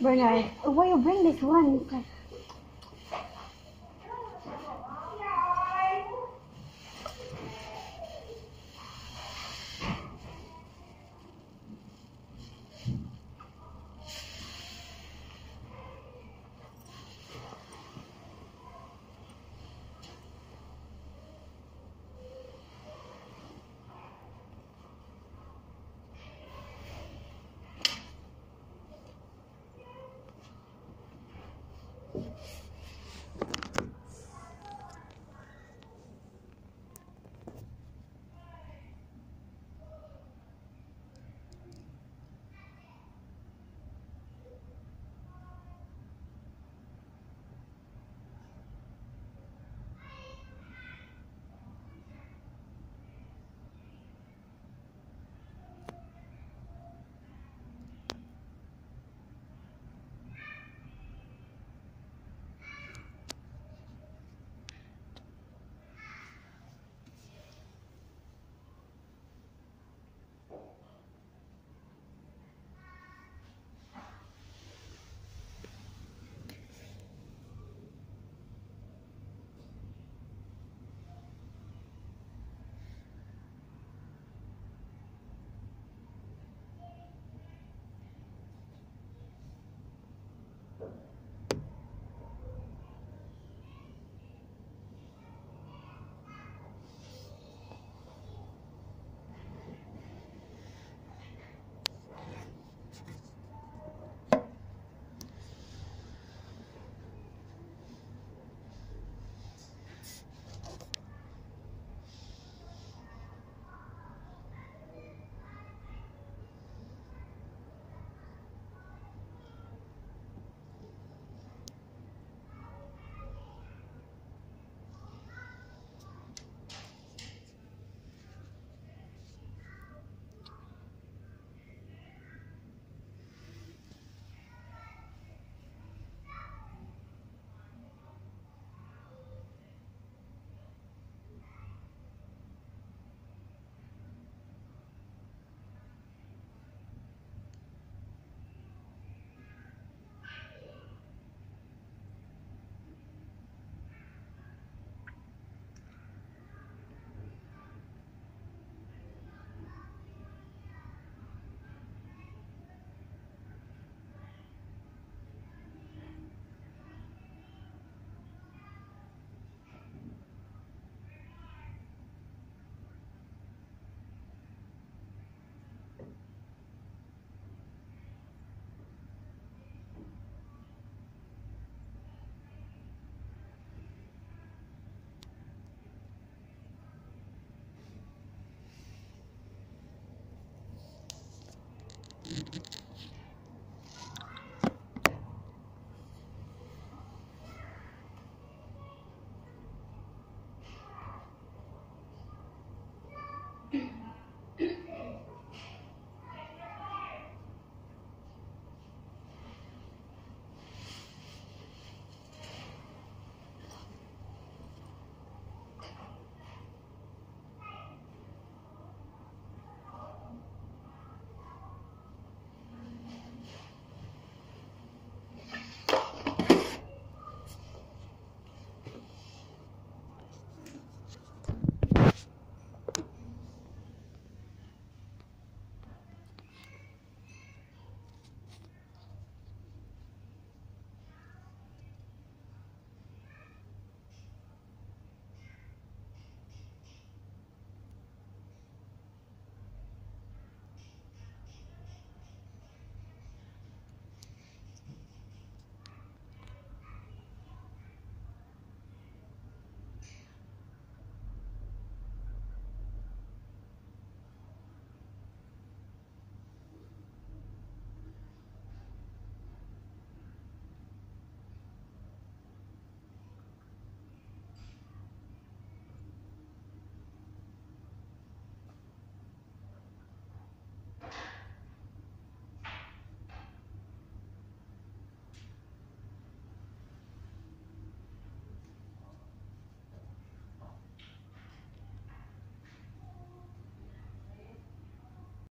Bernard, why you bring this one? Like,